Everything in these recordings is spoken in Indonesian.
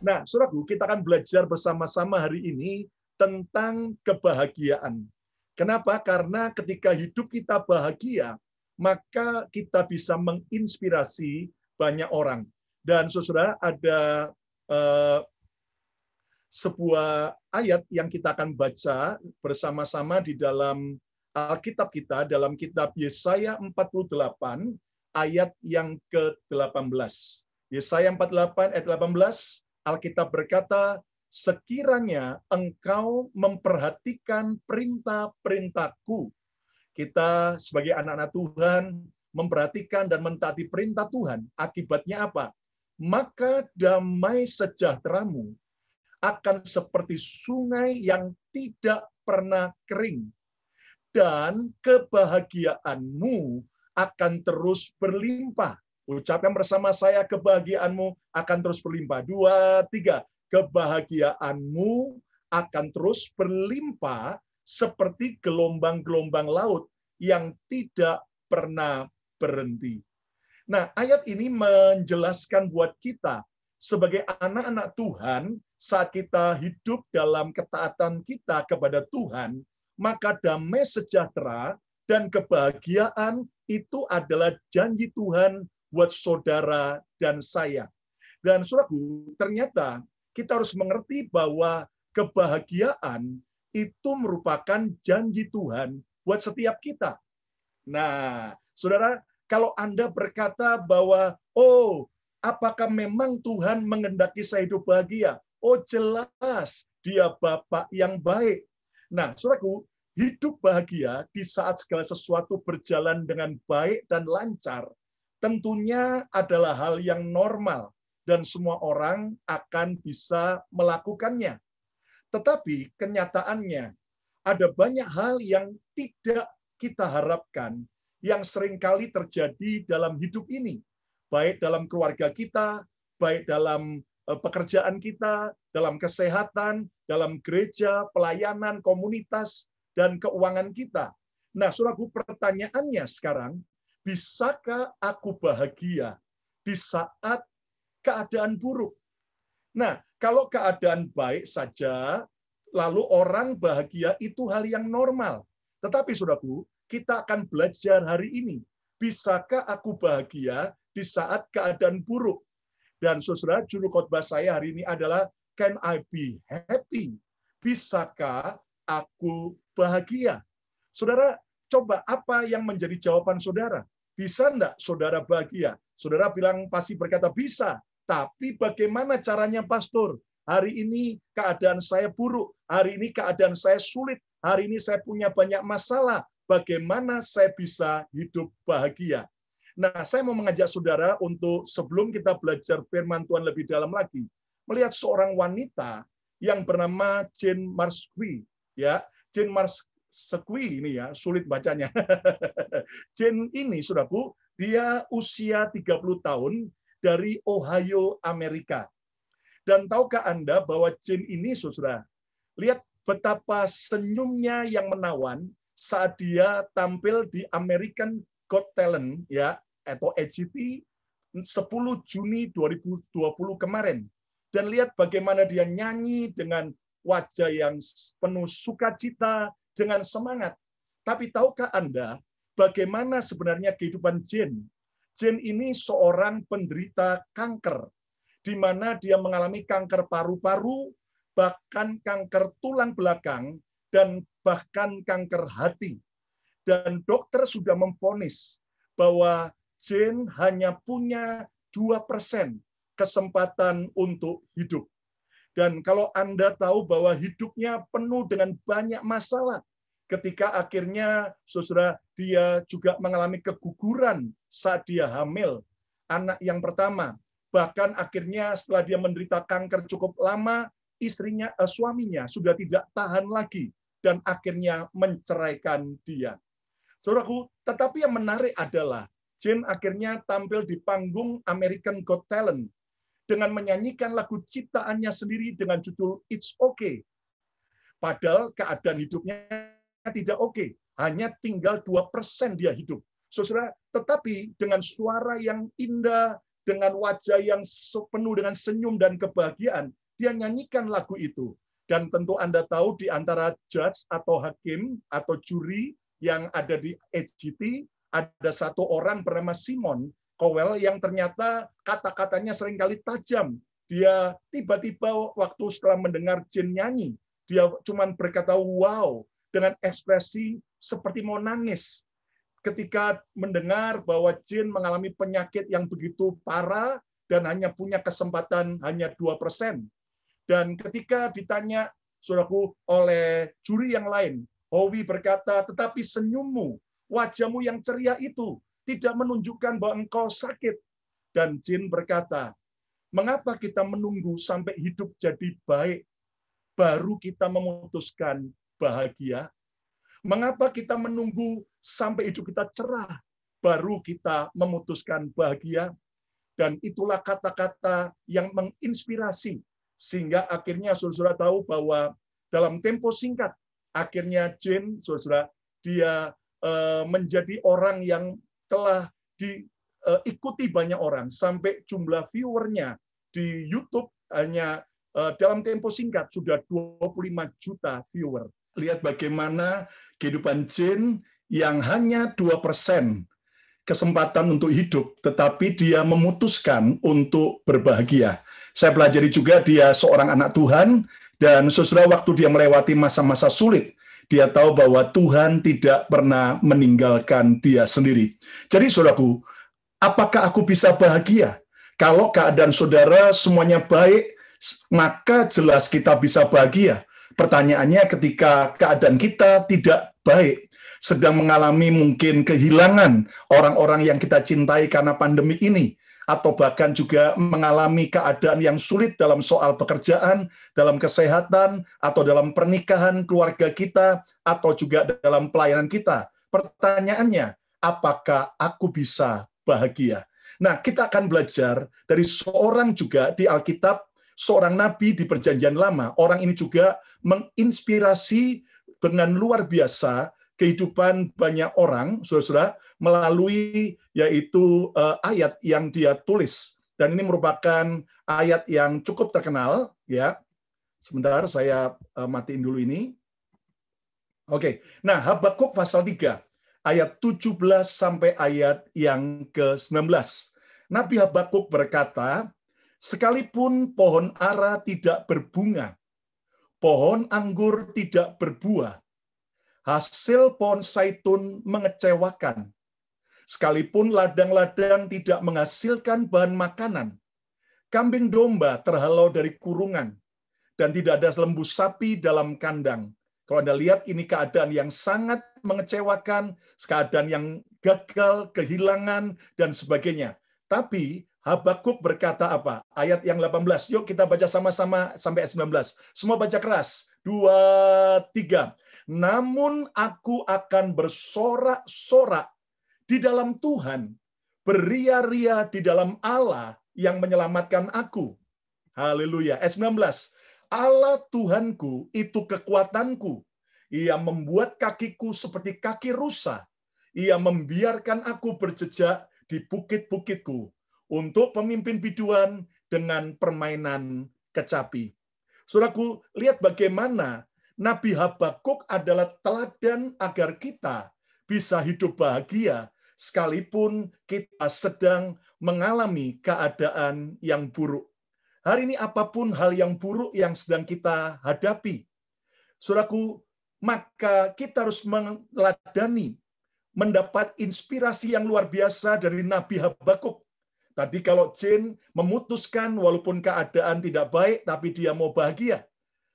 Nah, saudaraku, kita akan belajar bersama-sama hari ini tentang kebahagiaan. Kenapa? Karena ketika hidup kita bahagia, maka kita bisa menginspirasi banyak orang. Dan saudara ada eh, sebuah ayat yang kita akan baca bersama-sama di dalam Alkitab kita dalam kitab Yesaya 48 ayat yang ke-18. Yesaya 48 ayat 18 Alkitab berkata, sekiranya engkau memperhatikan perintah-perintahku. Kita sebagai anak-anak Tuhan memperhatikan dan mentaati perintah Tuhan. Akibatnya apa? Maka damai sejahteramu akan seperti sungai yang tidak pernah kering. Dan kebahagiaanmu akan terus berlimpah Ucapkan bersama saya kebahagiaanmu akan terus berlimpah. Dua, tiga. Kebahagiaanmu akan terus berlimpah seperti gelombang-gelombang laut yang tidak pernah berhenti. Nah, ayat ini menjelaskan buat kita sebagai anak-anak Tuhan, saat kita hidup dalam ketaatan kita kepada Tuhan, maka damai sejahtera dan kebahagiaan itu adalah janji Tuhan buat saudara dan saya. Dan saudaraku, ternyata kita harus mengerti bahwa kebahagiaan itu merupakan janji Tuhan buat setiap kita. Nah, saudara, kalau Anda berkata bahwa, oh, apakah memang Tuhan mengendaki saya hidup bahagia? Oh, jelas, dia Bapak yang baik. Nah, saudaraku, hidup bahagia di saat segala sesuatu berjalan dengan baik dan lancar tentunya adalah hal yang normal dan semua orang akan bisa melakukannya. Tetapi kenyataannya ada banyak hal yang tidak kita harapkan yang sering kali terjadi dalam hidup ini, baik dalam keluarga kita, baik dalam eh, pekerjaan kita, dalam kesehatan, dalam gereja, pelayanan, komunitas, dan keuangan kita. Nah, suraku pertanyaannya sekarang, bisakah aku bahagia di saat keadaan buruk? Nah, kalau keadaan baik saja, lalu orang bahagia itu hal yang normal. Tetapi, saudaraku, kita akan belajar hari ini. Bisakah aku bahagia di saat keadaan buruk? Dan saudara, juru khotbah saya hari ini adalah Can I be happy? Bisakah aku bahagia? Saudara, coba apa yang menjadi jawaban saudara? Bisa enggak saudara bahagia? Saudara bilang pasti berkata bisa. Tapi bagaimana caranya pastor? Hari ini keadaan saya buruk. Hari ini keadaan saya sulit. Hari ini saya punya banyak masalah. Bagaimana saya bisa hidup bahagia? Nah, saya mau mengajak saudara untuk sebelum kita belajar firman Tuhan lebih dalam lagi, melihat seorang wanita yang bernama Jane Marsqui. Ya, Jane Mars Sekui ini ya, sulit bacanya. Jane ini, saudaraku, dia usia 30 tahun dari Ohio, Amerika. Dan tahukah Anda bahwa Jane ini, saudara, lihat betapa senyumnya yang menawan saat dia tampil di American Got Talent ya atau AGT 10 Juni 2020 kemarin. Dan lihat bagaimana dia nyanyi dengan wajah yang penuh sukacita, dengan semangat. Tapi tahukah Anda bagaimana sebenarnya kehidupan Jane? Jane ini seorang penderita kanker, di mana dia mengalami kanker paru-paru, bahkan kanker tulang belakang, dan bahkan kanker hati. Dan dokter sudah memfonis bahwa Jane hanya punya 2% kesempatan untuk hidup. Dan kalau Anda tahu bahwa hidupnya penuh dengan banyak masalah, ketika akhirnya saudara dia juga mengalami keguguran saat dia hamil anak yang pertama. Bahkan akhirnya setelah dia menderita kanker cukup lama istrinya eh, suaminya sudah tidak tahan lagi dan akhirnya menceraikan dia. Saudaraku tetapi yang menarik adalah Jane akhirnya tampil di panggung American Got Talent dengan menyanyikan lagu ciptaannya sendiri dengan judul It's Okay. Padahal keadaan hidupnya tidak oke. Okay. Hanya tinggal dua persen dia hidup. Saudara, tetapi dengan suara yang indah, dengan wajah yang penuh dengan senyum dan kebahagiaan, dia nyanyikan lagu itu. Dan tentu Anda tahu di antara judge atau hakim atau juri yang ada di HGT, ada satu orang bernama Simon Cowell yang ternyata kata-katanya sering kali tajam. Dia tiba-tiba waktu setelah mendengar Jin nyanyi, dia cuma berkata wow dengan ekspresi seperti mau nangis ketika mendengar bahwa Jin mengalami penyakit yang begitu parah dan hanya punya kesempatan hanya dua persen. Dan ketika ditanya saudaraku oleh juri yang lain, Howie berkata, tetapi senyummu, wajahmu yang ceria itu tidak menunjukkan bahwa engkau sakit. Dan Jin berkata, mengapa kita menunggu sampai hidup jadi baik, baru kita memutuskan bahagia? Mengapa kita menunggu sampai hidup kita cerah, baru kita memutuskan bahagia? Dan itulah kata-kata yang menginspirasi sehingga akhirnya saudara tahu bahwa dalam tempo singkat akhirnya Jane saudara dia eh, menjadi orang yang telah diikuti banyak orang sampai jumlah viewernya di YouTube hanya eh, dalam tempo singkat sudah 25 juta viewer. Lihat bagaimana kehidupan Jane yang hanya 2% kesempatan untuk hidup, tetapi dia memutuskan untuk berbahagia. Saya pelajari juga dia seorang anak Tuhan, dan saudara waktu dia melewati masa-masa sulit, dia tahu bahwa Tuhan tidak pernah meninggalkan dia sendiri. Jadi saudaraku, apakah aku bisa bahagia? Kalau keadaan saudara semuanya baik, maka jelas kita bisa bahagia. Pertanyaannya ketika keadaan kita tidak baik, sedang mengalami mungkin kehilangan orang-orang yang kita cintai karena pandemi ini, atau bahkan juga mengalami keadaan yang sulit dalam soal pekerjaan, dalam kesehatan, atau dalam pernikahan keluarga kita, atau juga dalam pelayanan kita. Pertanyaannya, apakah aku bisa bahagia? Nah, kita akan belajar dari seorang juga di Alkitab, seorang nabi di Perjanjian Lama. Orang ini juga menginspirasi dengan luar biasa kehidupan banyak orang, saudara-saudara, melalui yaitu uh, ayat yang dia tulis. Dan ini merupakan ayat yang cukup terkenal, ya. Sebentar, saya uh, matiin dulu ini. Oke, nah Habakuk pasal 3, ayat 17 sampai ayat yang ke-19. Nabi Habakuk berkata, sekalipun pohon ara tidak berbunga, pohon anggur tidak berbuah, hasil pohon saitun mengecewakan. Sekalipun ladang-ladang tidak menghasilkan bahan makanan, kambing domba terhalau dari kurungan, dan tidak ada lembu sapi dalam kandang. Kalau Anda lihat ini keadaan yang sangat mengecewakan, keadaan yang gagal, kehilangan, dan sebagainya. Tapi Habakuk berkata apa? Ayat yang 18. Yuk kita baca sama-sama sampai 19. Semua baca keras. Dua, tiga. Namun aku akan bersorak-sorak di dalam Tuhan, beria-ria di dalam Allah yang menyelamatkan aku. Haleluya. Ayat 19. Allah Tuhanku itu kekuatanku. Ia membuat kakiku seperti kaki rusa. Ia membiarkan aku berjejak di bukit-bukitku untuk pemimpin biduan dengan permainan kecapi. Suraku, lihat bagaimana Nabi Habakuk adalah teladan agar kita bisa hidup bahagia sekalipun kita sedang mengalami keadaan yang buruk. Hari ini apa pun hal yang buruk yang sedang kita hadapi, suraku, maka kita harus meneladani, mendapat inspirasi yang luar biasa dari Nabi Habakuk. Tadi kalau Jin memutuskan walaupun keadaan tidak baik, tapi dia mau bahagia.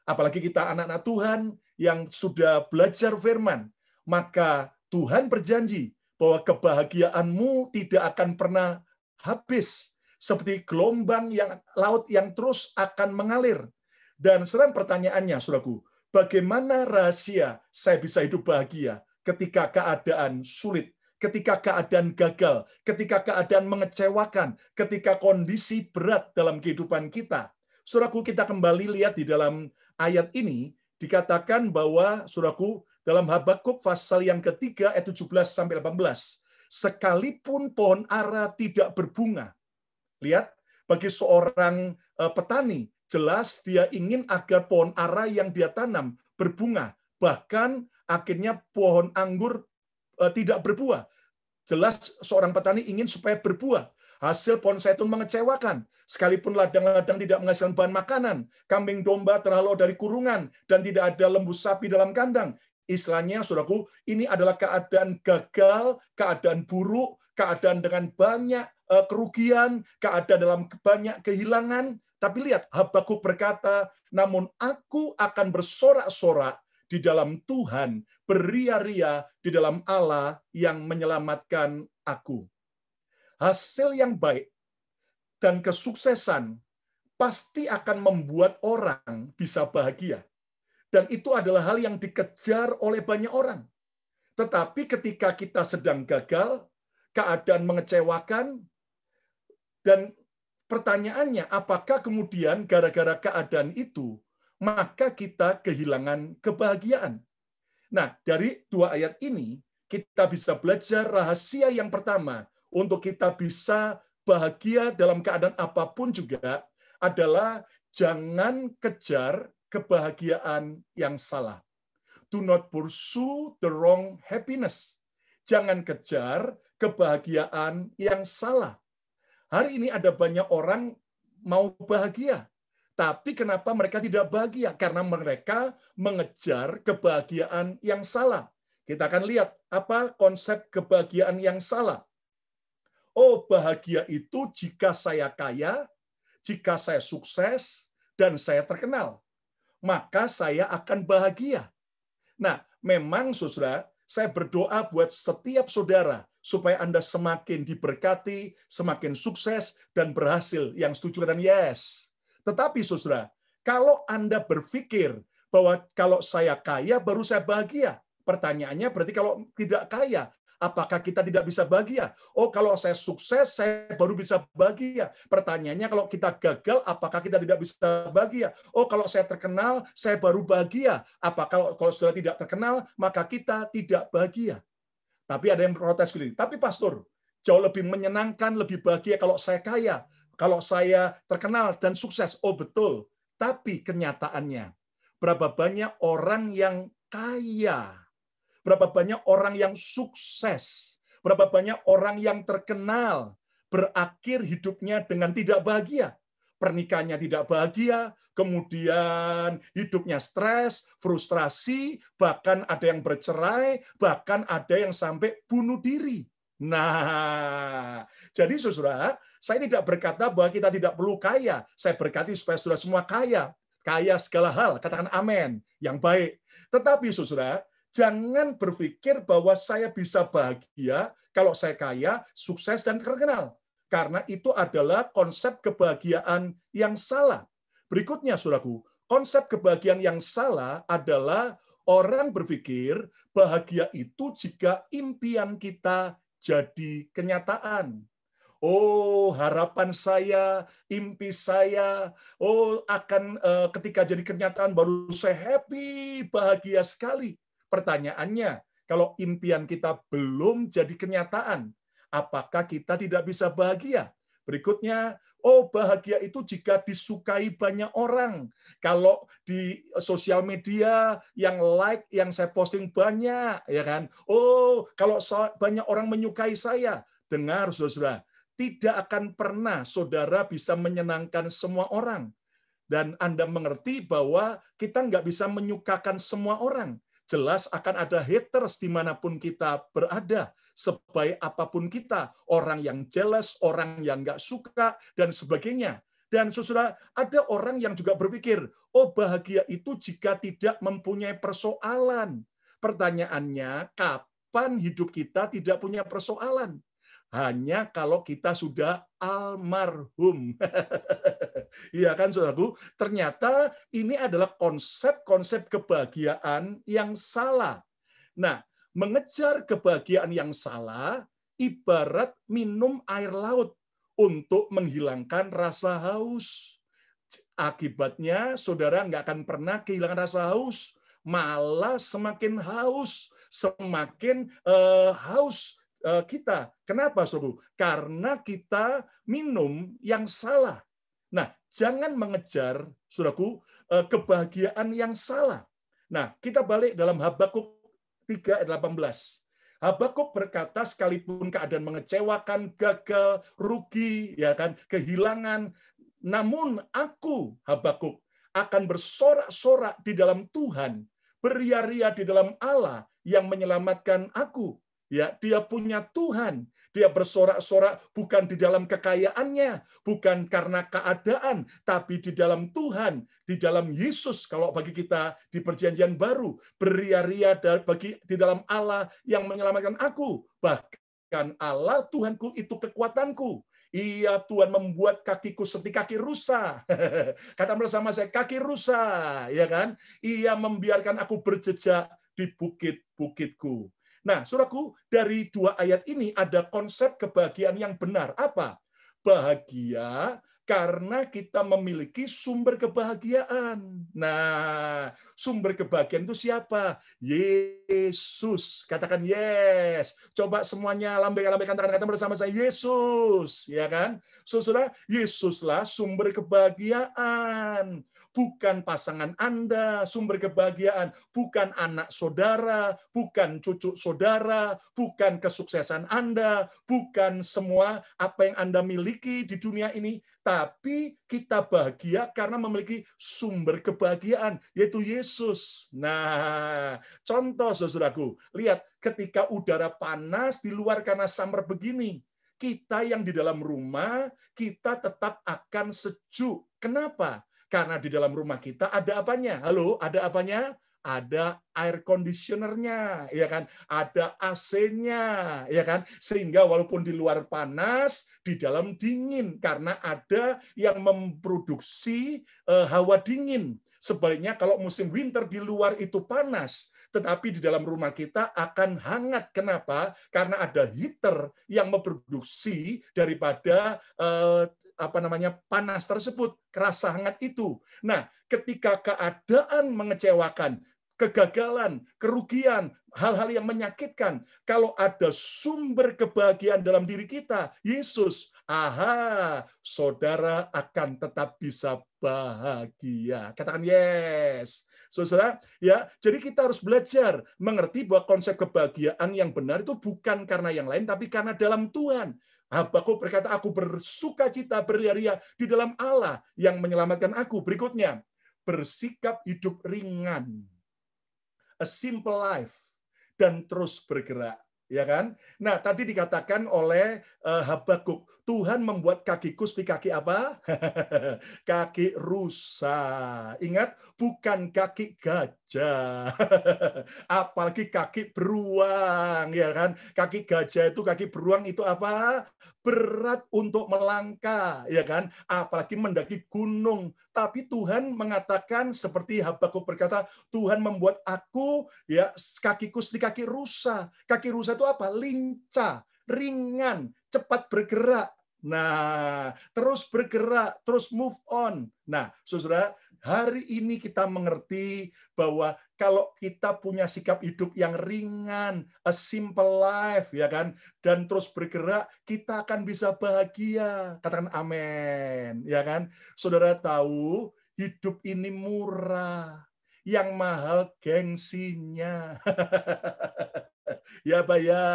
Apalagi kita anak-anak Tuhan yang sudah belajar firman, maka Tuhan berjanji bahwa kebahagiaanmu tidak akan pernah habis seperti gelombang yang laut yang terus akan mengalir. Dan serang pertanyaannya, Saudaraku, bagaimana rahasia saya bisa hidup bahagia ketika keadaan sulit, ketika keadaan gagal, ketika keadaan mengecewakan, ketika kondisi berat dalam kehidupan kita. Saudaraku, kita kembali lihat di dalam ayat ini dikatakan bahwa Saudaraku, dalam Habakuk pasal yang ketiga ayat 17 sampai 18, sekalipun pohon ara tidak berbunga. Lihat, bagi seorang uh, petani, jelas dia ingin agar pohon ara yang dia tanam berbunga. Bahkan akhirnya pohon anggur uh, tidak berbuah. Jelas seorang petani ingin supaya berbuah. Hasil pohon zaitun mengecewakan. Sekalipun ladang-ladang tidak menghasilkan bahan makanan, kambing domba terhalau dari kurungan, dan tidak ada lembu sapi dalam kandang. Istilahnya, saudaraku, ini adalah keadaan gagal, keadaan buruk, keadaan dengan banyak eh, kerugian, keadaan dalam banyak kehilangan. Tapi lihat, Habakuk berkata, namun aku akan bersorak-sorak di dalam Tuhan, beria-ria di dalam Allah yang menyelamatkan aku. Hasil yang baik dan kesuksesan pasti akan membuat orang bisa bahagia. Dan itu adalah hal yang dikejar oleh banyak orang. Tetapi ketika kita sedang gagal, keadaan mengecewakan, dan pertanyaannya, apakah kemudian gara-gara keadaan itu, maka kita kehilangan kebahagiaan? Nah, dari dua ayat ini, kita bisa belajar rahasia yang pertama untuk kita bisa bahagia dalam keadaan apa pun juga adalah jangan kejar kebahagiaan yang salah. Do not pursue the wrong happiness. Jangan kejar kebahagiaan yang salah. Hari ini ada banyak orang mau bahagia, tapi kenapa mereka tidak bahagia? Karena mereka mengejar kebahagiaan yang salah. Kita akan lihat apa konsep kebahagiaan yang salah. Oh, bahagia itu jika saya kaya, jika saya sukses, dan saya terkenal. Maka saya akan bahagia. Nah, memang saudara, saya berdoa buat setiap saudara supaya Anda semakin diberkati, semakin sukses, dan berhasil. Yang setuju dan yes. Tetapi saudara, kalau Anda berpikir bahwa kalau saya kaya baru saya bahagia, pertanyaannya berarti kalau tidak kaya, apakah kita tidak bisa bahagia? Oh, kalau saya sukses, saya baru bisa bahagia. Pertanyaannya, kalau kita gagal, apakah kita tidak bisa bahagia? Oh, kalau saya terkenal, saya baru bahagia. Apa kalau kalau sudah tidak terkenal, maka kita tidak bahagia? Tapi ada yang protes gini. Tapi pastor, jauh lebih menyenangkan, lebih bahagia kalau saya kaya, kalau saya terkenal dan sukses. Oh, betul. Tapi kenyataannya, berapa banyak orang yang kaya berapa banyak orang yang sukses, berapa banyak orang yang terkenal, berakhir hidupnya dengan tidak bahagia. Pernikahannya tidak bahagia, kemudian hidupnya stres, frustrasi, bahkan ada yang bercerai, bahkan ada yang sampai bunuh diri. Nah, jadi saudara, saya tidak berkata bahwa kita tidak perlu kaya. Saya berkati supaya saudara semua kaya. Kaya segala hal, katakan amin, yang baik. Tetapi saudara, Jangan berpikir bahwa saya bisa bahagia kalau saya kaya, sukses, dan terkenal. Karena itu adalah konsep kebahagiaan yang salah. Berikutnya, suraku, konsep kebahagiaan yang salah adalah orang berpikir bahagia itu jika impian kita jadi kenyataan. Oh, harapan saya, impi saya, oh akan uh, ketika jadi kenyataan baru saya happy, bahagia sekali. Pertanyaannya, kalau impian kita belum jadi kenyataan, apakah kita tidak bisa bahagia? Berikutnya, oh bahagia itu jika disukai banyak orang. Kalau di sosial media yang like, yang saya posting banyak, ya kan? Oh, kalau banyak orang menyukai saya, dengar saudara, tidak akan pernah saudara bisa menyenangkan semua orang. Dan Anda mengerti bahwa kita nggak bisa menyukakan semua orang jelas akan ada haters di mana pun kita berada. Sebaik apa pun kita, orang yang jealous, orang yang nggak suka, dan sebagainya. Dan saudara, ada orang yang juga berpikir, oh bahagia itu jika tidak mempunyai persoalan. Pertanyaannya, kapan hidup kita tidak punya persoalan? hanya kalau kita sudah almarhum. Iya kan saudaraku? Ternyata ini adalah konsep-konsep kebahagiaan yang salah. Nah, mengejar kebahagiaan yang salah ibarat minum air laut untuk menghilangkan rasa haus. Akibatnya saudara nggak akan pernah kehilangan rasa haus, malah semakin haus, semakin uh, haus eh, kita. Kenapa, Saudara? Karena kita minum yang salah. Nah, jangan mengejar, Saudaraku, eh, kebahagiaan yang salah. Nah, kita balik dalam Habakuk 3 ayat 18. Habakuk berkata sekalipun keadaan mengecewakan, gagal, rugi, ya kan, kehilangan, namun aku Habakuk akan bersorak-sorak di dalam Tuhan, beria-ria di dalam Allah yang menyelamatkan aku. Ya, dia punya Tuhan. Dia bersorak-sorak bukan di dalam kekayaannya, bukan karena keadaan, tapi di dalam Tuhan, di dalam Yesus kalau bagi kita di perjanjian baru, beria-ria bagi di dalam Allah yang menyelamatkan aku. Bahkan Allah Tuhanku itu kekuatanku. Iya Tuhan membuat kakiku seperti kaki rusa. Kata bersama saya kaki rusa, ya kan? Ia membiarkan aku berjejak di bukit-bukitku. Nah, suraku, dari dua ayat ini ada konsep kebahagiaan yang benar. Apa? Bahagia karena kita memiliki sumber kebahagiaan. Nah, sumber kebahagiaan itu siapa? Yesus. Katakan yes. Coba semuanya lambaikan-lambaikan tangan-tangan bersama saya. Yesus. Ya kan? Saudara, Yesuslah sumber kebahagiaan bukan pasangan Anda sumber kebahagiaan, bukan anak saudara, bukan cucu saudara, bukan kesuksesan Anda, bukan semua apa yang Anda miliki di dunia ini, tapi kita bahagia karena memiliki sumber kebahagiaan, yaitu Yesus. Nah, contoh saudaraku, lihat ketika udara panas di luar karena summer begini, kita yang di dalam rumah, kita tetap akan sejuk. Kenapa? Karena di dalam rumah kita ada apanya? Halo, ada apanya? Ada air conditionernya, ya kan? Ada AC-nya, ya kan? Sehingga walaupun di luar panas, di dalam dingin karena ada yang memproduksi uh, hawa dingin. Sebaliknya kalau musim winter di luar itu panas, tetapi di dalam rumah kita akan hangat. Kenapa? Karena ada heater yang memproduksi daripada uh, apa namanya panas tersebut, kerasa hangat itu. Nah, ketika keadaan mengecewakan, kegagalan, kerugian, hal-hal yang menyakitkan, kalau ada sumber kebahagiaan dalam diri kita, Yesus, aha, saudara akan tetap bisa bahagia. Katakan yes. Saudara, ya, jadi kita harus belajar mengerti bahwa konsep kebahagiaan yang benar itu bukan karena yang lain, tapi karena dalam Tuhan. Habakuk berkata, aku bersuka cita beria-ria di dalam Allah yang menyelamatkan aku. Berikutnya, bersikap hidup ringan. A simple life. Dan terus bergerak. Ya kan? Nah, tadi dikatakan oleh uh, Habakuk, Tuhan membuat kakiku seperti kaki apa? kaki rusa. Ingat, bukan kaki gajah. Apalagi kaki beruang, ya kan? Kaki gajah itu, kaki beruang itu apa? Berat untuk melangkah, ya kan? Apalagi mendaki gunung. Tapi Tuhan mengatakan seperti Habakuk berkata, Tuhan membuat aku ya kakiku seperti kaki rusa. Kaki rusa itu apa? Lincah, ringan, cepat bergerak. Nah, terus bergerak, terus move on. Nah, saudara, hari ini kita mengerti bahwa kalau kita punya sikap hidup yang ringan, a simple life, ya kan, dan terus bergerak, kita akan bisa bahagia. Katakan amin, ya kan. Saudara tahu, hidup ini murah, yang mahal gengsinya. ya Pak ya.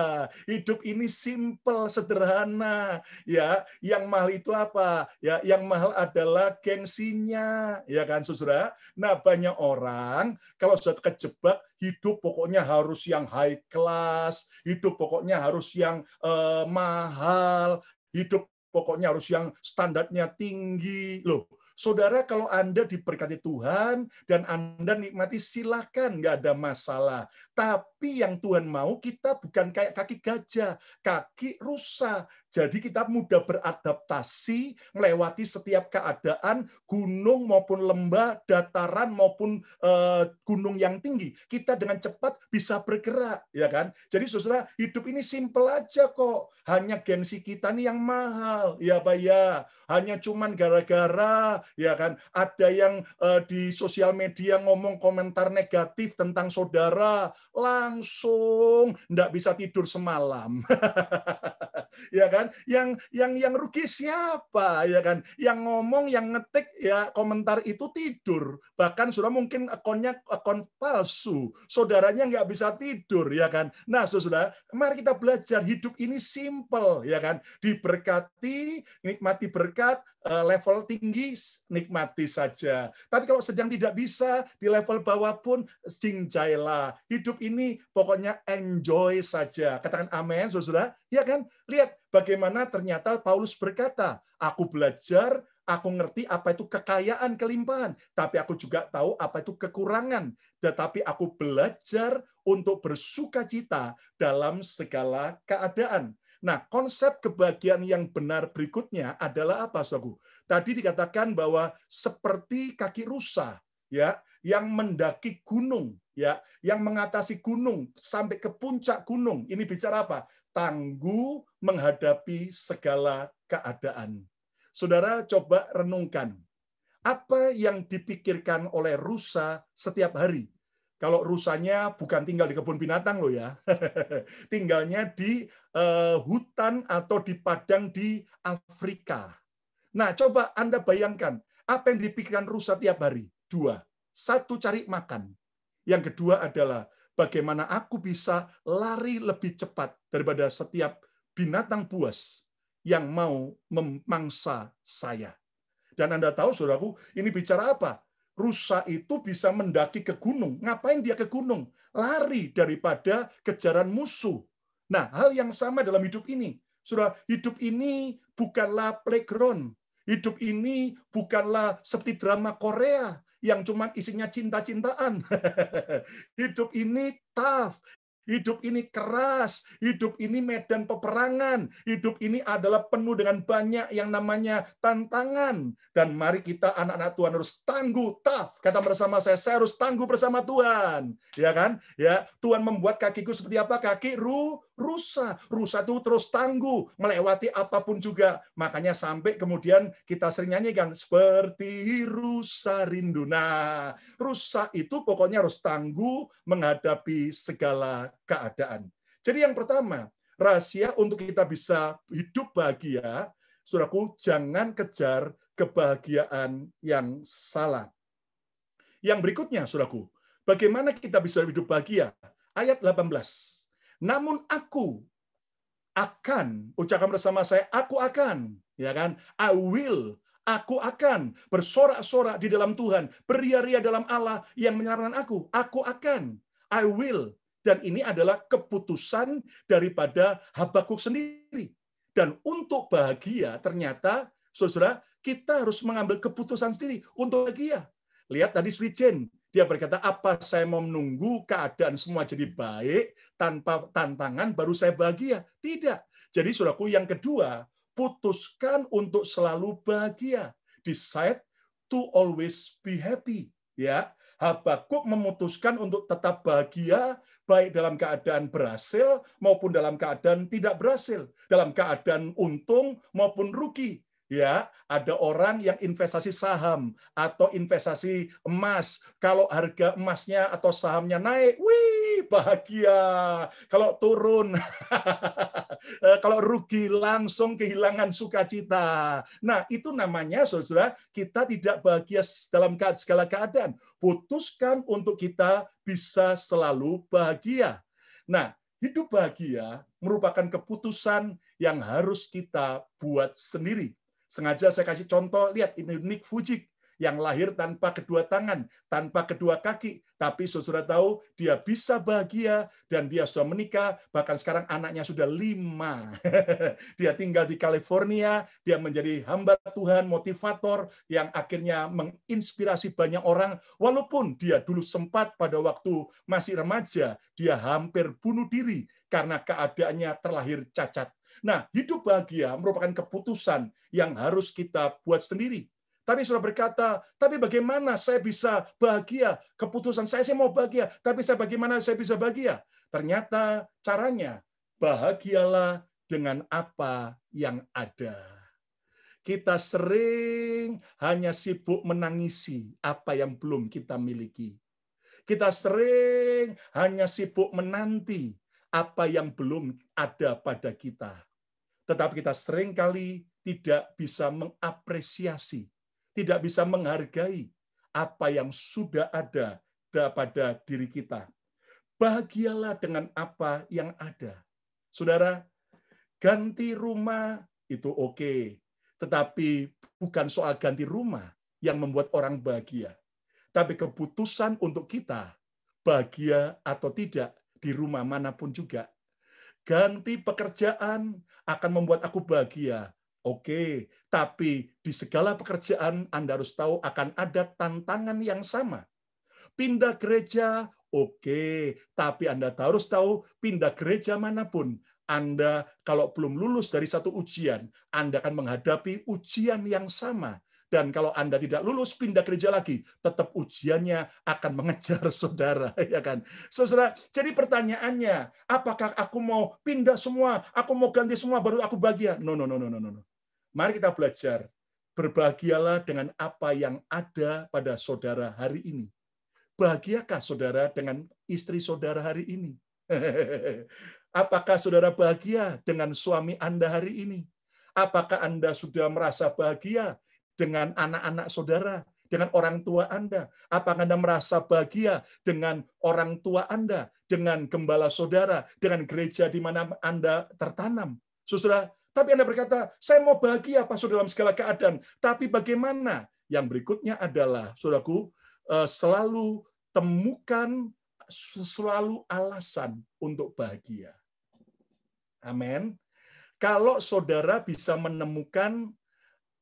Hidup ini simple, sederhana. Ya, yang mahal itu apa? Ya, yang mahal adalah gengsinya, ya kan Saudara? Nah, banyak orang kalau sudah kejebak hidup pokoknya harus yang high class, hidup pokoknya harus yang uh, mahal, hidup pokoknya harus yang standarnya tinggi. Loh, Saudara, kalau Anda diberkati Tuhan dan Anda nikmati, silakan, nggak ada masalah. Tapi yang Tuhan mau, kita bukan kayak kaki gajah, kaki rusa. Jadi kita mudah beradaptasi melewati setiap keadaan gunung maupun lembah, dataran maupun uh, gunung yang tinggi. Kita dengan cepat bisa bergerak, ya kan? Jadi saudara, hidup ini simple aja kok. Hanya gengsi kita nih yang mahal, ya Pak ya. Hanya cuman gara-gara, ya kan? Ada yang uh, di sosial media ngomong komentar negatif tentang saudara, lang langsung nggak bisa tidur semalam. ya kan? Yang yang yang rugi siapa? Ya kan? Yang ngomong, yang ngetik ya komentar itu tidur. Bahkan sudah mungkin akunnya akun palsu. Saudaranya nggak bisa tidur, ya kan? Nah, saudara, mari kita belajar hidup ini simple, ya kan? Diberkati, nikmati berkat, level tinggi nikmati saja. Tapi kalau sedang tidak bisa di level bawah pun cincailah. Hidup ini pokoknya enjoy saja. Katakan amin, saudara. Ya kan? Lihat bagaimana ternyata Paulus berkata, aku belajar, aku ngerti apa itu kekayaan, kelimpahan, tapi aku juga tahu apa itu kekurangan. Tetapi aku belajar untuk bersuka cita dalam segala keadaan. Nah, konsep kebahagiaan yang benar berikutnya adalah apa, Saudaraku? Tadi dikatakan bahwa seperti kaki rusa, ya, yang mendaki gunung, ya, yang mengatasi gunung sampai ke puncak gunung. Ini bicara apa? tangguh menghadapi segala keadaan. Saudara coba renungkan, apa yang dipikirkan oleh rusa setiap hari? Kalau rusanya bukan tinggal di kebun binatang loh ya, tinggalnya di uh, hutan atau di padang di Afrika. Nah, coba Anda bayangkan, apa yang dipikirkan rusa tiap hari? Dua. Satu, cari makan. Yang kedua adalah bagaimana aku bisa lari lebih cepat daripada setiap binatang buas yang mau memangsa saya. Dan Anda tahu, saudaraku, ini bicara apa? Rusa itu bisa mendaki ke gunung. Ngapain dia ke gunung? Lari daripada kejaran musuh. Nah, hal yang sama dalam hidup ini. Sudah hidup ini bukanlah playground. Hidup ini bukanlah seperti drama Korea yang cuma isinya cinta-cintaan. Hidup ini tough, Hidup ini keras, hidup ini medan peperangan, hidup ini adalah penuh dengan banyak yang namanya tantangan. Dan mari kita anak-anak Tuhan harus tangguh, tough. Kata bersama saya, saya harus tangguh bersama Tuhan. Ya kan? Ya, Tuhan membuat kakiku seperti apa? Kaki ru rusa. Rusa itu terus tangguh, melewati apa pun juga. Makanya sampai kemudian kita sering nyanyikan seperti rusa rindu. Nah, rusa itu pokoknya harus tangguh menghadapi segala keadaan. Jadi yang pertama, rahasia untuk kita bisa hidup bahagia, Saudaraku, jangan kejar kebahagiaan yang salah. Yang berikutnya, Saudaraku, bagaimana kita bisa hidup bahagia? Ayat 18. Namun aku akan, ucapkan bersama saya, aku akan, ya kan? I will, aku akan bersorak-sorak di dalam Tuhan, beria-ria dalam Allah yang menyelamatkan aku. Aku akan, I will, dan ini adalah keputusan daripada Habakuk sendiri. Dan untuk bahagia ternyata, saudara, kita harus mengambil keputusan sendiri untuk bahagia. Lihat tadi Swijen, dia berkata, apa saya mau menunggu keadaan semua jadi baik tanpa tantangan baru saya bahagia? Tidak. Jadi saudaraku yang kedua, putuskan untuk selalu bahagia. Decide to always be happy. Ya, Habakuk memutuskan untuk tetap bahagia baik dalam keadaan berhasil maupun dalam keadaan tidak berhasil, dalam keadaan untung maupun rugi. Ya, ada orang yang investasi saham atau investasi emas. Kalau harga emasnya atau sahamnya naik, wih, bahagia. Kalau turun, kalau rugi langsung kehilangan sukacita. Nah, itu namanya Saudara, kita tidak bahagia dalam segala keadaan. Putuskan untuk kita bisa selalu bahagia. Nah, hidup bahagia merupakan keputusan yang harus kita buat sendiri. Sengaja saya kasih contoh, lihat ini Nick Fujik yang lahir tanpa kedua tangan, tanpa kedua kaki. Tapi saudara tahu, dia bisa bahagia dan dia sudah menikah, bahkan sekarang anaknya sudah lima. dia tinggal di California, dia menjadi hamba Tuhan, motivator, yang akhirnya menginspirasi banyak orang, walaupun dia dulu sempat pada waktu masih remaja, dia hampir bunuh diri karena keadaannya terlahir cacat. Nah, hidup bahagia merupakan keputusan yang harus kita buat sendiri. Tapi sudah berkata, tapi bagaimana saya bisa bahagia? Keputusan saya sih mau bahagia, tapi saya bagaimana saya bisa bahagia? Ternyata caranya bahagialah dengan apa yang ada. Kita sering hanya sibuk menangisi apa yang belum kita miliki. Kita sering hanya sibuk menanti apa yang belum ada pada kita. Tetapi kita sering kali tidak bisa mengapresiasi, tidak bisa menghargai apa yang sudah ada pada diri kita. Bahagialah dengan apa yang ada. Saudara, ganti rumah itu oke, tetapi bukan soal ganti rumah yang membuat orang bahagia tapi keputusan untuk kita bahagia atau tidak di rumah mana pun juga. Ganti pekerjaan akan membuat aku bahagia. Oke, tapi di segala pekerjaan Anda harus tahu akan ada tantangan yang sama. Pindah gereja, oke, tapi Anda harus tahu pindah gereja mana pun anda kalau belum lulus dari satu ujian, Anda akan menghadapi ujian yang sama dan kalau Anda tidak lulus, pindah gereja lagi. Tetap ujiannya akan mengejar saudara. ya kan? Saudara, jadi pertanyaannya, apakah aku mau pindah semua, aku mau ganti semua, baru aku bahagia? No, no, no, no, no, no. Mari kita belajar. Berbahagialah dengan apa yang ada pada saudara hari ini. Bahagiakah saudara dengan istri saudara hari ini? Apakah saudara bahagia dengan suami Anda hari ini? Apakah Anda sudah merasa bahagia dengan anak-anak saudara, dengan orang tua Anda? Apakah Anda merasa bahagia dengan orang tua Anda, dengan gembala saudara, dengan gereja di mana Anda tertanam? Saudara, tapi Anda berkata, saya mau bahagia Saudara dalam segala keadaan. Tapi bagaimana? Yang berikutnya adalah, saudaraku, eh, selalu temukan selalu alasan untuk bahagia. Amin. Kalau saudara bisa menemukan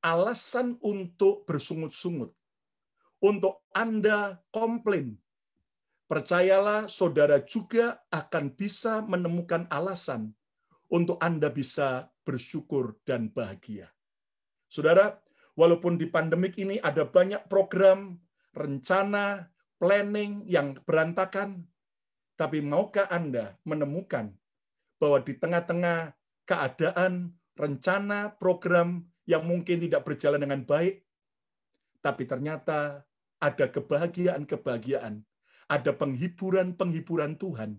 alasan untuk bersungut-sungut, untuk Anda komplain. Percayalah, saudara juga akan bisa menemukan alasan untuk Anda bisa bersyukur dan bahagia. Saudara, walaupun di pandemik ini ada banyak program, rencana, planning yang berantakan, tapi maukah Anda menemukan bahwa di tengah-tengah keadaan, rencana, program yang mungkin tidak berjalan dengan baik, tapi ternyata ada kebahagiaan-kebahagiaan, ada penghiburan-penghiburan Tuhan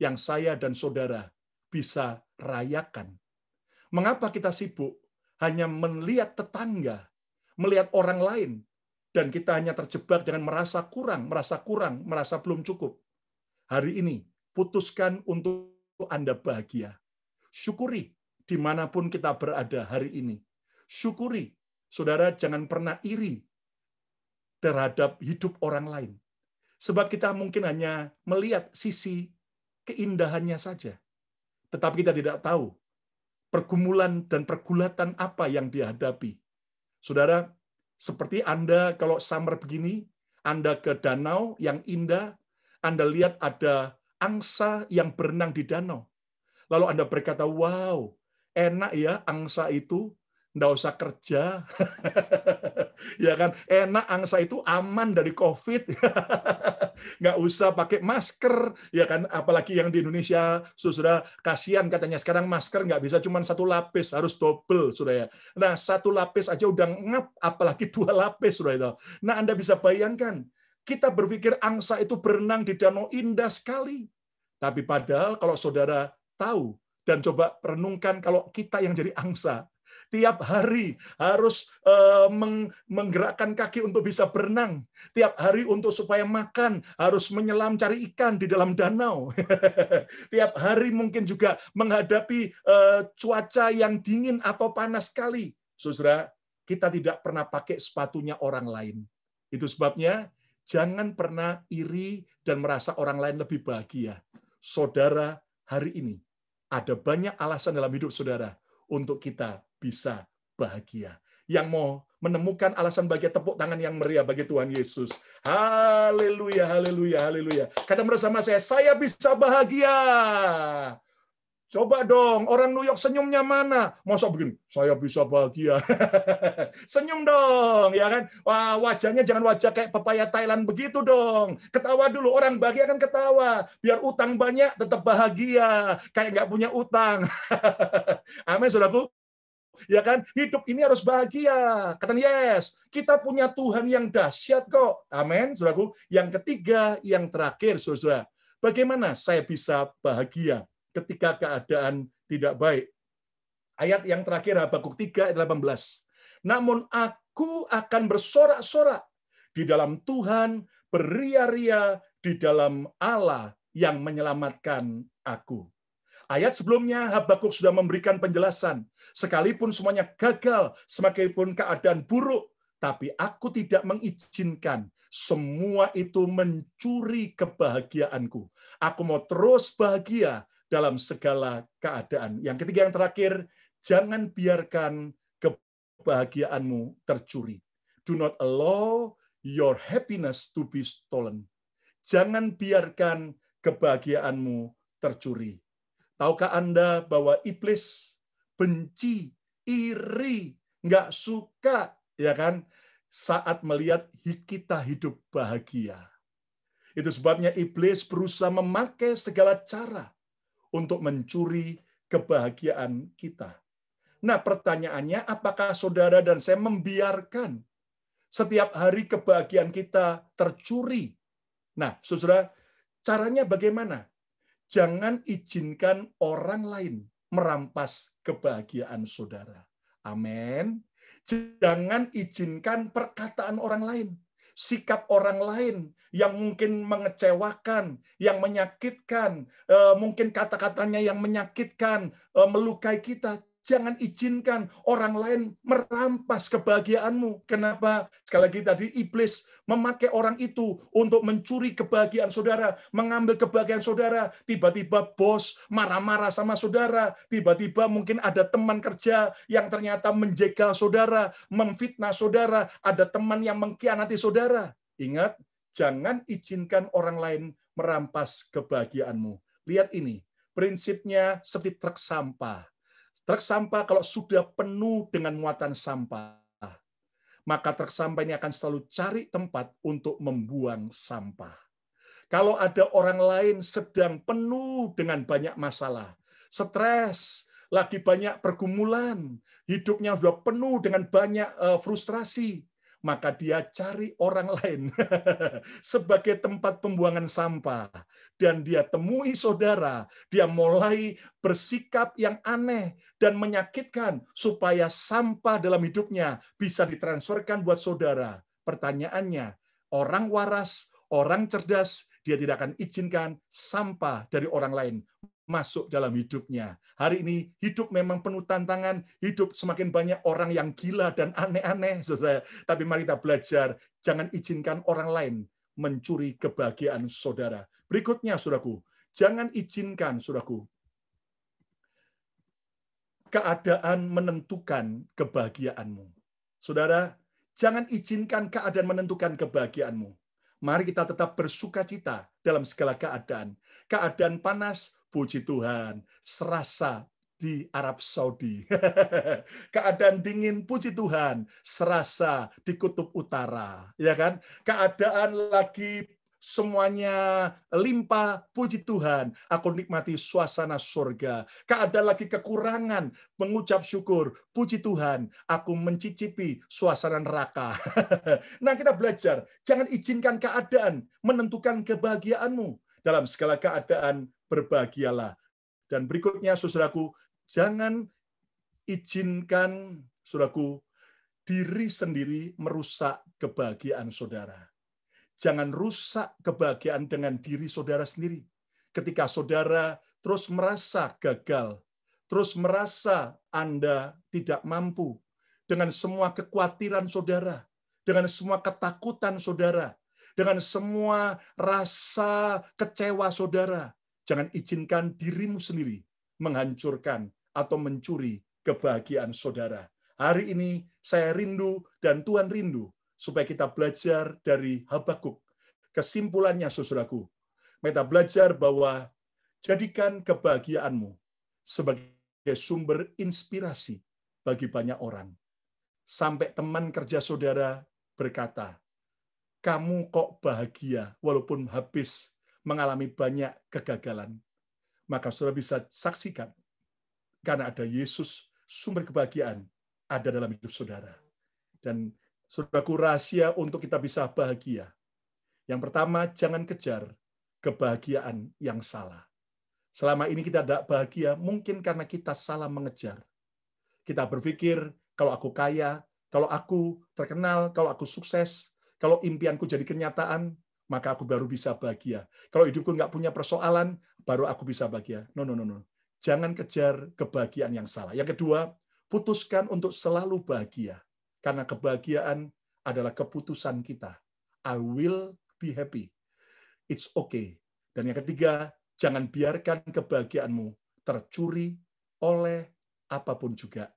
yang saya dan saudara bisa rayakan. Mengapa kita sibuk hanya melihat tetangga, melihat orang lain, dan kita hanya terjebak dengan merasa kurang, merasa kurang, merasa belum cukup. Hari ini, putuskan untuk Anda bahagia. Syukuri di mana pun kita berada hari ini syukuri. Saudara jangan pernah iri terhadap hidup orang lain. Sebab kita mungkin hanya melihat sisi keindahannya saja. Tetapi kita tidak tahu pergumulan dan pergulatan apa yang dihadapi. Saudara, seperti Anda kalau summer begini, Anda ke danau yang indah, Anda lihat ada angsa yang berenang di danau. Lalu Anda berkata, wow, enak ya angsa itu nggak usah kerja, ya kan? Enak angsa itu aman dari COVID, nggak usah pakai masker, ya kan? Apalagi yang di Indonesia, sudah kasihan katanya sekarang masker nggak bisa cuma satu lapis, harus double, sudah ya. Nah satu lapis aja udah ngap, apalagi dua lapis, sudah itu. Nah Anda bisa bayangkan, kita berpikir angsa itu berenang di danau indah sekali, tapi padahal kalau saudara tahu dan coba renungkan kalau kita yang jadi angsa, tiap hari harus uh, menggerakkan kaki untuk bisa berenang, tiap hari untuk supaya makan harus menyelam cari ikan di dalam danau, tiap hari mungkin juga menghadapi uh, cuaca yang dingin atau panas sekali. Saudara, kita tidak pernah pakai sepatunya orang lain. Itu sebabnya jangan pernah iri dan merasa orang lain lebih bahagia. Saudara, hari ini ada banyak alasan dalam hidup saudara untuk kita bisa bahagia. Yang mau menemukan alasan bahagia tepuk tangan yang meriah bagi Tuhan Yesus. Haleluya, haleluya, haleluya. Kata bersama saya, saya bisa bahagia. Coba dong, orang New York senyumnya mana? Masa begini, saya bisa bahagia. Senyum dong, ya kan? Wah, wajahnya jangan wajah kayak pepaya Thailand begitu dong. Ketawa dulu, orang bahagia kan ketawa. Biar utang banyak, tetap bahagia. Kayak nggak punya utang. Amin, saudaraku. Ya kan? Hidup ini harus bahagia. Kata yes, kita punya Tuhan yang dahsyat kok. Amin, saudaraku. Yang ketiga, yang terakhir, saudara. Bagaimana saya bisa bahagia ketika keadaan tidak baik? Ayat yang terakhir Habakuk 3 ayat 18. Namun aku akan bersorak-sorak di dalam Tuhan, beria-ria di dalam Allah yang menyelamatkan aku. Ayat sebelumnya Habakuk sudah memberikan penjelasan. Sekalipun semuanya gagal, sekalipun keadaan buruk, tapi aku tidak mengizinkan semua itu mencuri kebahagiaanku. Aku mau terus bahagia dalam segala keadaan. Yang ketiga yang terakhir, jangan biarkan kebahagiaanmu tercuri. Do not allow your happiness to be stolen. Jangan biarkan kebahagiaanmu tercuri. Tahukah Anda bahwa iblis benci, iri, nggak suka, ya kan, saat melihat kita hidup bahagia. Itu sebabnya iblis berusaha memakai segala cara untuk mencuri kebahagiaan kita. Nah, pertanyaannya, apakah saudara dan saya membiarkan setiap hari kebahagiaan kita tercuri? Nah, saudara, caranya bagaimana? Jangan izinkan orang lain merampas kebahagiaan saudara. Amin. Jangan izinkan perkataan orang lain, sikap orang lain yang mungkin mengecewakan, yang menyakitkan, eh, mungkin kata-katanya yang menyakitkan, eh, melukai kita. Jangan izinkan orang lain merampas kebahagiaanmu. Kenapa? Sekali lagi tadi iblis memakai orang itu untuk mencuri kebahagiaan saudara, mengambil kebahagiaan saudara. Tiba-tiba bos marah-marah sama saudara. Tiba-tiba mungkin ada teman kerja yang ternyata menjegal saudara, memfitnah saudara. Ada teman yang mengkhianati saudara. Ingat, jangan izinkan orang lain merampas kebahagiaanmu. Lihat ini, prinsipnya seperti truk sampah Truk sampah kalau sudah penuh dengan muatan sampah, maka truk sampah ini akan selalu cari tempat untuk membuang sampah. Kalau ada orang lain sedang penuh dengan banyak masalah, stres, lagi banyak pergumulan, hidupnya sudah penuh dengan banyak eh, frustrasi, maka dia cari orang lain sebagai tempat pembuangan sampah. Dan dia temui saudara, dia mulai bersikap yang aneh dan menyakitkan supaya sampah dalam hidupnya bisa ditransferkan buat saudara. Pertanyaannya, orang waras, orang cerdas, dia tidak akan izinkan sampah dari orang lain masuk dalam hidupnya. Hari ini hidup memang penuh tantangan, hidup semakin banyak orang yang gila dan aneh-aneh, saudara. Tapi mari kita belajar, jangan izinkan orang lain mencuri kebahagiaan saudara. Berikutnya, saudaraku, jangan izinkan, saudaraku, keadaan menentukan kebahagiaanmu. Saudara, jangan izinkan keadaan menentukan kebahagiaanmu. Mari kita tetap bersuka cita dalam segala keadaan. Keadaan panas, Puji Tuhan, serasa di Arab Saudi. Keadaan dingin, puji Tuhan, serasa di kutub utara, ya kan? Keadaan lagi semuanya limpah, puji Tuhan, aku nikmati suasana surga. Keadaan lagi kekurangan, mengucap syukur, puji Tuhan, aku mencicipi suasana neraka. nah kita belajar, jangan izinkan keadaan menentukan kebahagiaanmu dalam segala keadaan berbahagialah. Dan berikutnya, saudaraku, jangan izinkan, saudaraku, diri sendiri merusak kebahagiaan saudara. Jangan rusak kebahagiaan dengan diri saudara sendiri. Ketika saudara terus merasa gagal, terus merasa Anda tidak mampu, dengan semua kekhawatiran saudara, dengan semua ketakutan saudara, dengan semua rasa kecewa saudara, Jangan izinkan dirimu sendiri menghancurkan atau mencuri kebahagiaan saudara. Hari ini saya rindu dan Tuhan rindu supaya kita belajar dari Habakuk. Kesimpulannya, saudaraku, kita belajar bahwa jadikan kebahagiaanmu sebagai sumber inspirasi bagi banyak orang. Sampai teman kerja saudara berkata, kamu kok bahagia walaupun habis mengalami banyak kegagalan, maka saudara bisa saksikan karena ada Yesus sumber kebahagiaan ada dalam hidup saudara. Dan saudaraku rahasia untuk kita bisa bahagia. Yang pertama, jangan kejar kebahagiaan yang salah. Selama ini kita tidak bahagia, mungkin karena kita salah mengejar. Kita berpikir, kalau aku kaya, kalau aku terkenal, kalau aku sukses, kalau impianku jadi kenyataan, maka aku baru bisa bahagia. Kalau hidupku nggak punya persoalan, baru aku bisa bahagia. No, no, no, no. Jangan kejar kebahagiaan yang salah. Yang kedua, putuskan untuk selalu bahagia. Karena kebahagiaan adalah keputusan kita. I will be happy. It's okay. Dan yang ketiga, jangan biarkan kebahagiaanmu tercuri oleh apa pun juga.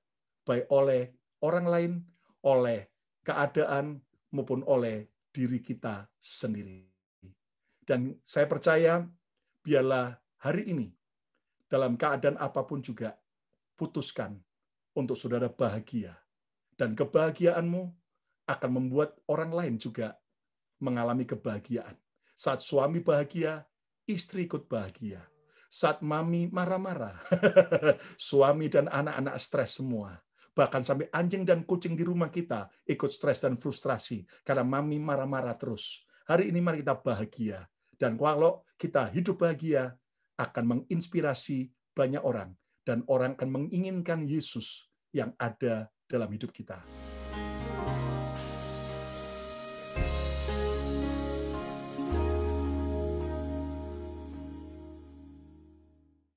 Baik oleh orang lain, oleh keadaan, maupun oleh diri kita sendiri. Dan saya percaya, biarlah hari ini, dalam keadaan apa pun juga, putuskan untuk saudara bahagia. Dan kebahagiaanmu akan membuat orang lain juga mengalami kebahagiaan. Saat suami bahagia, istri ikut bahagia. Saat mami marah-marah, suami dan anak-anak stres semua. Bahkan sampai anjing dan kucing di rumah kita ikut stres dan frustrasi karena mami marah-marah terus. Hari ini mari kita bahagia. Dan kalau kita hidup bahagia, akan menginspirasi banyak orang. Dan orang akan menginginkan Yesus yang ada dalam hidup kita.